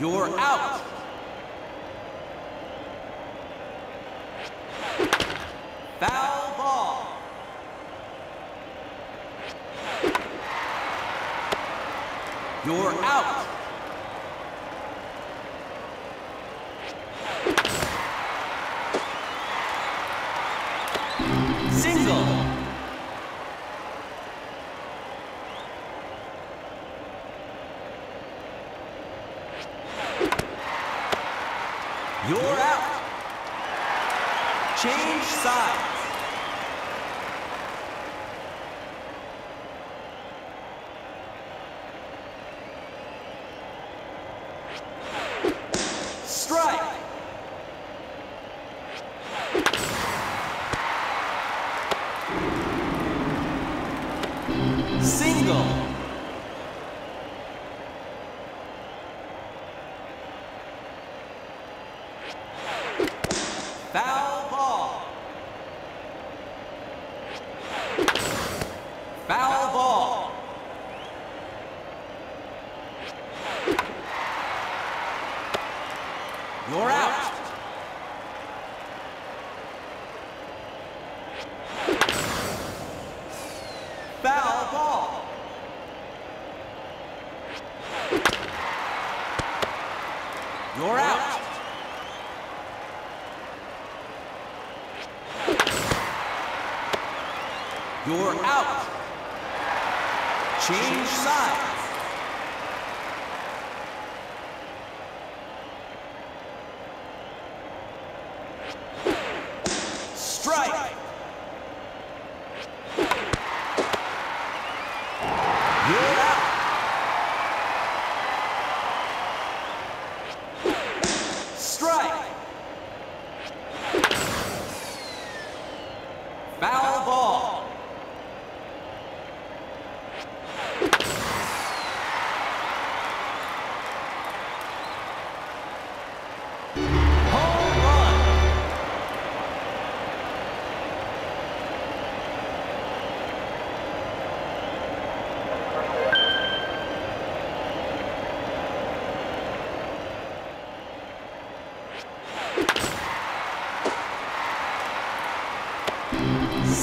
You're out! Foul ball! You're out! You're out. Change sides. Strike. Single. Foul ball. Foul ball. You're out. Foul ball. You're out. You're out. Change sides.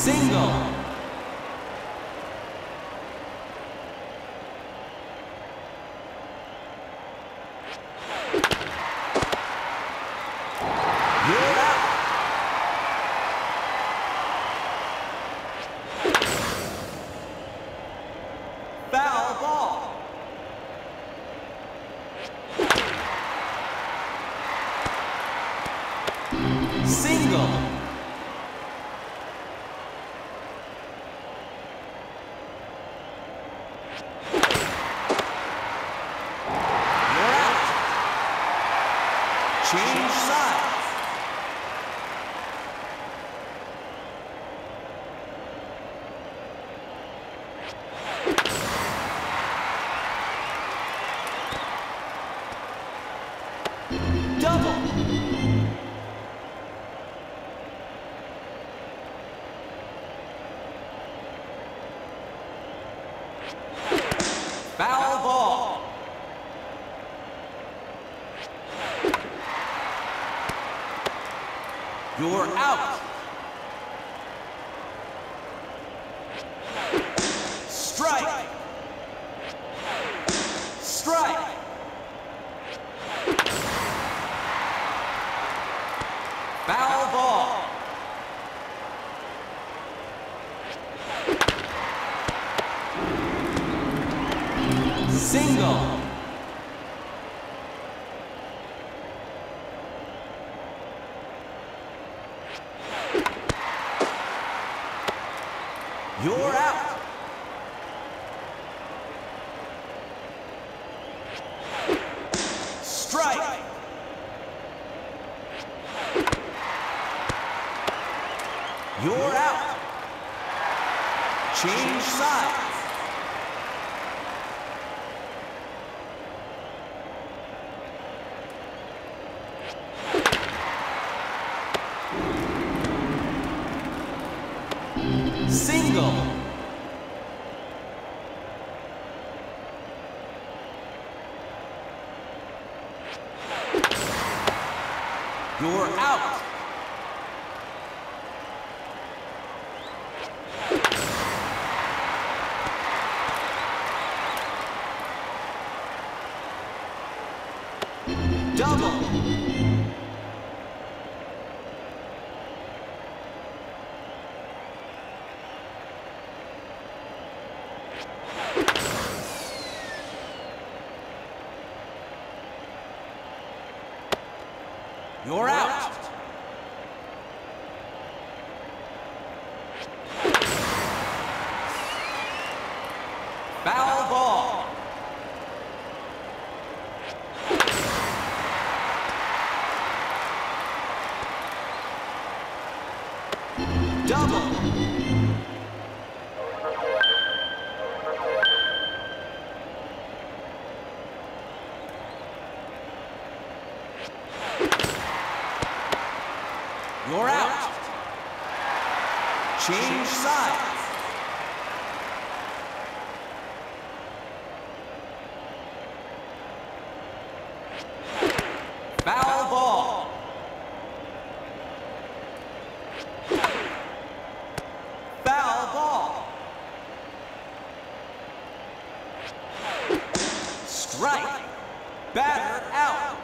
Single. Change sides. Foul ball. You're out. Strike. Strike. Foul ball. Single. You're out. Strike. You're out. Change sides. single. You're out. You're out. Foul Change sides. Foul ball. Foul ball. Strike. Batter out.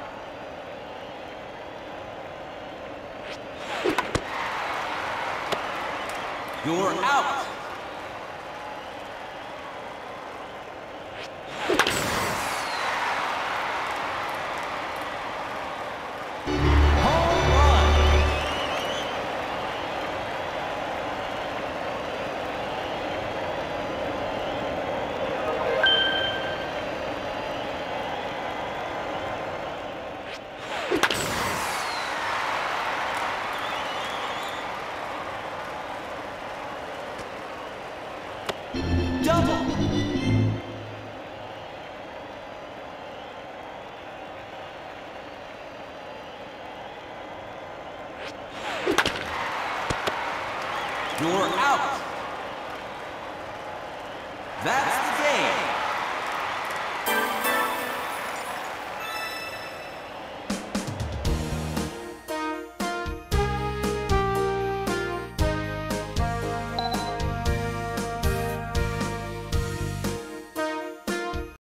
You're out. Out.